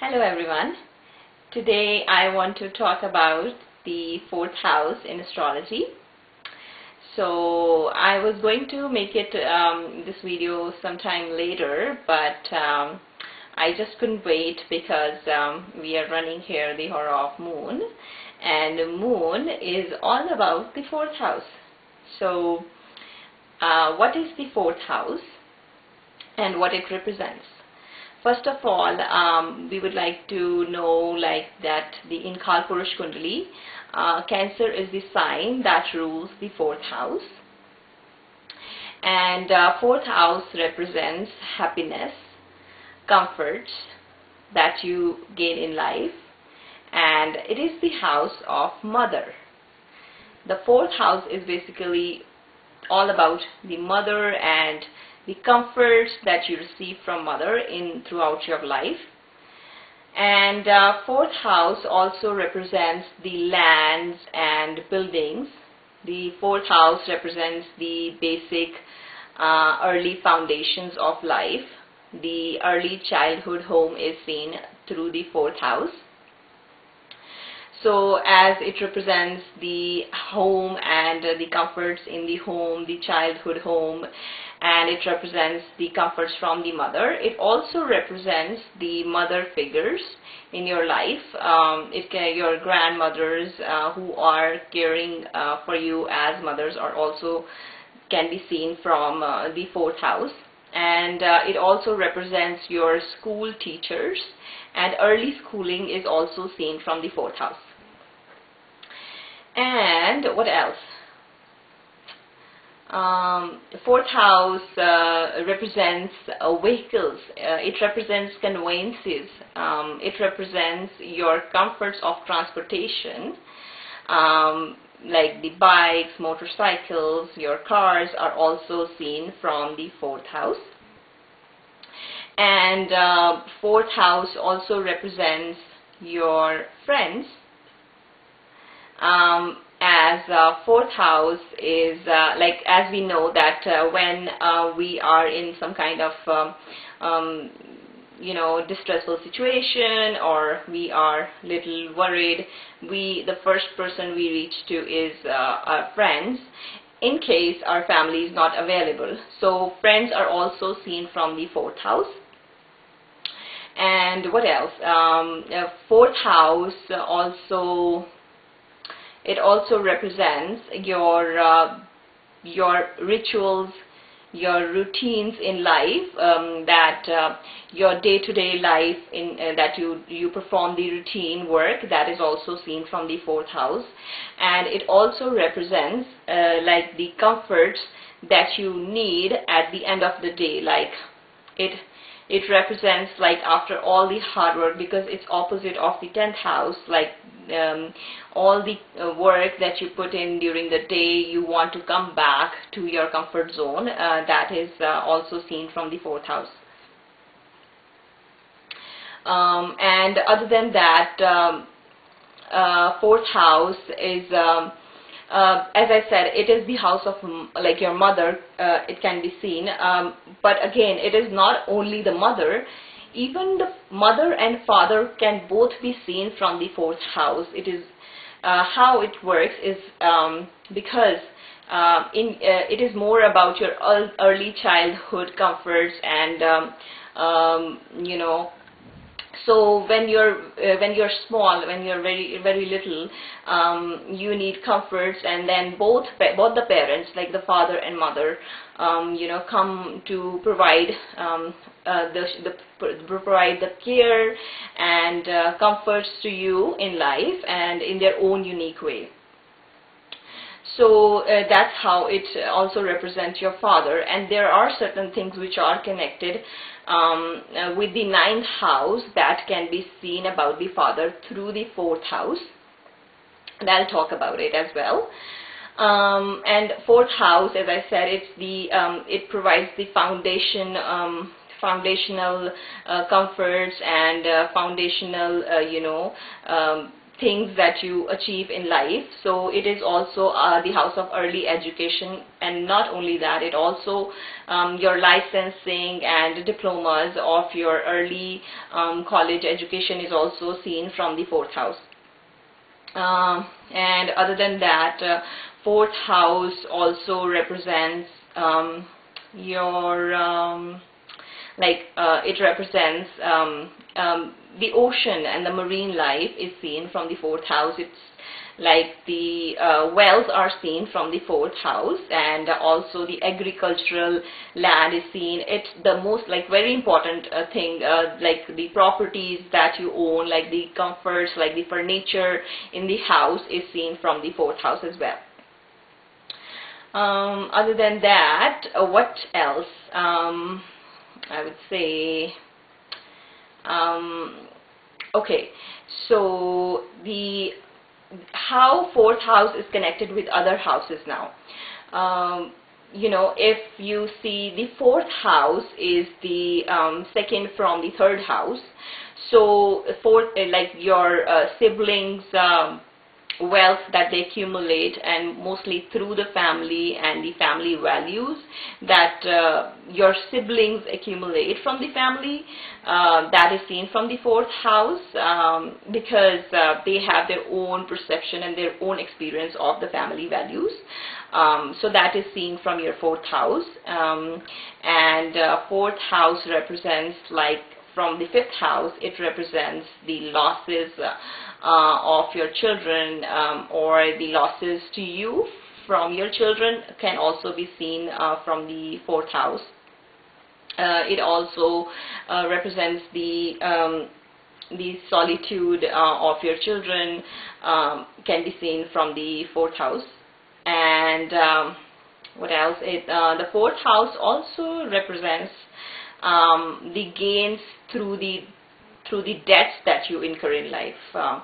Hello everyone. Today I want to talk about the fourth house in astrology. So I was going to make it um, this video sometime later but um, I just couldn't wait because um, we are running here the hora of moon and moon is all about the fourth house. So uh, what is the fourth house and what it represents? First of all, um, we would like to know like that the in Kalpurush Kundali, uh, Cancer is the sign that rules the fourth house. And uh, fourth house represents happiness, comfort that you gain in life. And it is the house of mother. The fourth house is basically all about the mother and the comforts that you receive from mother in throughout your life. And uh, fourth house also represents the lands and buildings. The fourth house represents the basic uh, early foundations of life. The early childhood home is seen through the fourth house. So as it represents the home and the comforts in the home, the childhood home, and it represents the comforts from the mother. It also represents the mother figures in your life. Um, it can, your grandmothers uh, who are caring uh, for you as mothers are also can be seen from uh, the fourth house. And uh, it also represents your school teachers and early schooling is also seen from the fourth house. And what else? Um, fourth house uh, represents uh, vehicles. Uh, it represents conveyances. Um, it represents your comforts of transportation, um, like the bikes, motorcycles, your cars are also seen from the fourth house. And uh, fourth house also represents your friends um, as uh, fourth house is uh, like as we know that uh, when uh, we are in some kind of um, um, you know distressful situation or we are little worried we the first person we reach to is uh, our friends in case our family is not available. So friends are also seen from the fourth house. And what else? Um, fourth house also it also represents your uh, your rituals, your routines in life, um, that uh, your day-to-day -day life in uh, that you you perform the routine work that is also seen from the fourth house, and it also represents uh, like the comforts that you need at the end of the day, like it it represents like after all the hard work because it's opposite of the 10th house like um, all the uh, work that you put in during the day, you want to come back to your comfort zone. Uh, that is uh, also seen from the fourth house. Um, and other than that, um, uh, fourth house is, um, uh, as I said, it is the house of like your mother. Uh, it can be seen, um, but again, it is not only the mother even the mother and father can both be seen from the fourth house. It is uh, how it works is um, because uh, in uh, it is more about your early childhood comforts and um, um, you know so when you're uh, when you're small when you're very very little um, you need comforts and then both both the parents like the father and mother um, you know come to provide um, uh, the, the provide the care and uh, comforts to you in life and in their own unique way so uh, that's how it also represents your father. And there are certain things which are connected um, uh, with the ninth house that can be seen about the father through the fourth house. And I'll talk about it as well. Um, and fourth house as I said it's the um, it provides the foundation um, foundational uh, comforts and uh, foundational uh, you know um, things that you achieve in life. So it is also uh, the house of early education and not only that, it also um, your licensing and diplomas of your early um, college education is also seen from the fourth house. Um, and other than that, uh, fourth house also represents um, your um, like uh, it represents um, the ocean and the marine life is seen from the fourth house. It's like the uh, wells are seen from the fourth house and also the agricultural land is seen. It's the most like very important uh, thing uh, like the properties that you own like the comforts like the furniture in the house is seen from the fourth house as well. Um, other than that uh, what else? Um, I would say um, okay so the how fourth house is connected with other houses now? Um, you know if you see the fourth house is the um, second from the third house so fourth like your uh, siblings um, wealth that they accumulate and mostly through the family and the family values that uh, your siblings accumulate from the family uh, that is seen from the fourth house um, because uh, they have their own perception and their own experience of the family values. Um, so that is seen from your fourth house. Um, and uh, fourth house represents like from the fifth house it represents the losses uh, uh, of your children um, or the losses to you from your children can also be seen uh, from the fourth house. It also represents the um, the solitude uh, of your children um, can be seen from the fourth house and um, what else it uh, the fourth house also represents um, the gains through the through the debts that you incur in life. Um,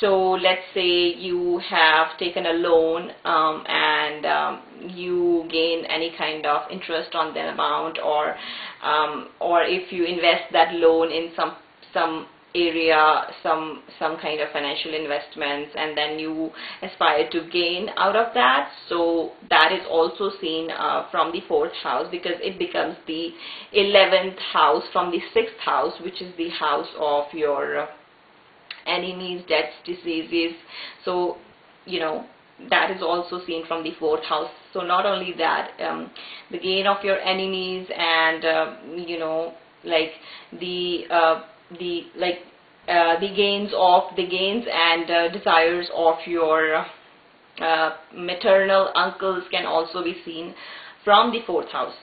so let's say you have taken a loan um, and um, you gain any kind of interest on that amount or um, or if you invest that loan in some some area some some kind of financial investments and then you aspire to gain out of that. So that is also seen uh, from the fourth house because it becomes the 11th house from the sixth house which is the house of your enemies debts diseases. So you know that is also seen from the fourth house. So not only that um, the gain of your enemies and uh, you know like the uh, the like uh, the gains of the gains and uh, desires of your uh, maternal uncles can also be seen from the fourth house.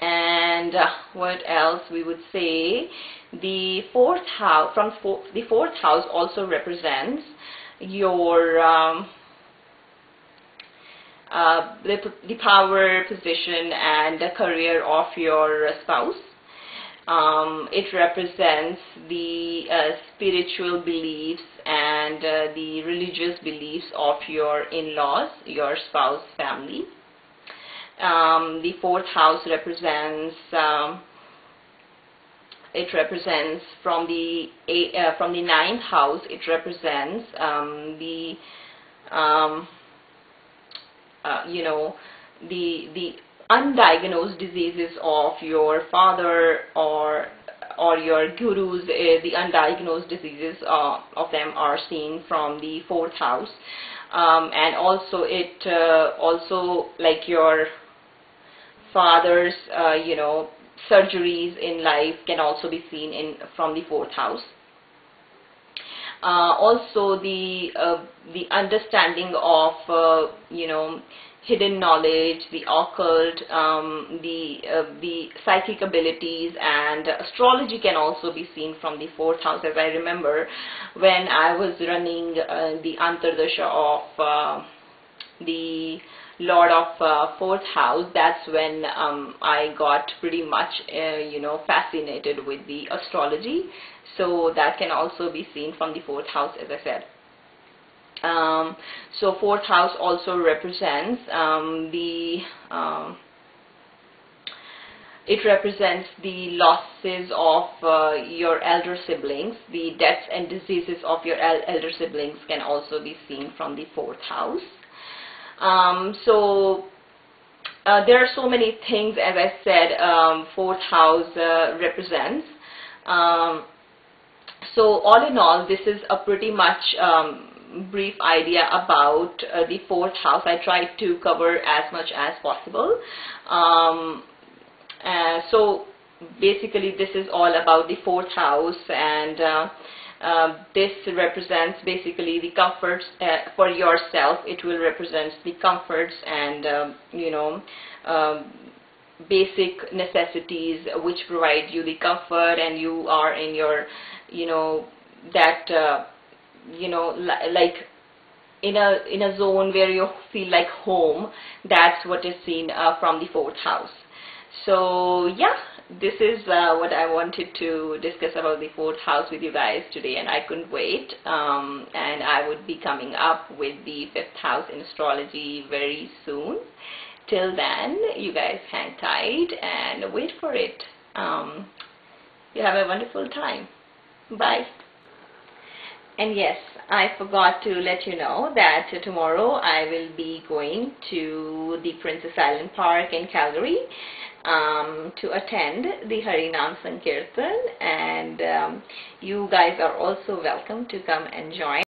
And uh, what else we would say? The fourth house from the fourth house also represents your um, uh, the, the power position and the career of your spouse um, it represents the uh, spiritual beliefs and uh, the religious beliefs of your in-laws, your spouse family. Um, the fourth house represents um, it represents from the uh, from the ninth house it represents um, the um, uh, you know the the undiagnosed diseases of your father or or your gurus, uh, the undiagnosed diseases uh, of them are seen from the fourth house. Um, and also it uh, also like your father's, uh, you know, surgeries in life can also be seen in from the fourth house. Uh, also the uh, the understanding of you know hidden knowledge, the occult, um, the uh, the psychic abilities, and astrology can also be seen from the fourth house. As I remember, when I was running uh, the Antardasha of uh, the Lord of uh, Fourth House, that's when um, I got pretty much, uh, you know, fascinated with the astrology. So that can also be seen from the fourth house, as I said. Um, so fourth house also represents um, the um, it represents the losses of uh, your elder siblings. The deaths and diseases of your el elder siblings can also be seen from the fourth house. Um, so uh, there are so many things, as I said, um, fourth house uh, represents. Um, so all in all, this is a pretty much um, brief idea about uh, the fourth house. I tried to cover as much as possible. Um, uh, so basically this is all about the fourth house and uh, uh, this represents basically the comforts uh, for yourself. It will represent the comforts and um, you know um, basic necessities which provide you the comfort and you are in your you know that uh, you know li like in a in a zone where you feel like home that's what is seen uh, from the fourth house. So yeah this is uh, what I wanted to discuss about the fourth house with you guys today and I couldn't wait um, and I would be coming up with the fifth house in astrology very soon. Till then you guys hang tight and wait for it. Um, you have a wonderful time. Bye and yes, I forgot to let you know that tomorrow I will be going to the Prince's Island Park in Calgary um, to attend the Harinam Sankirtan and um, you guys are also welcome to come and join.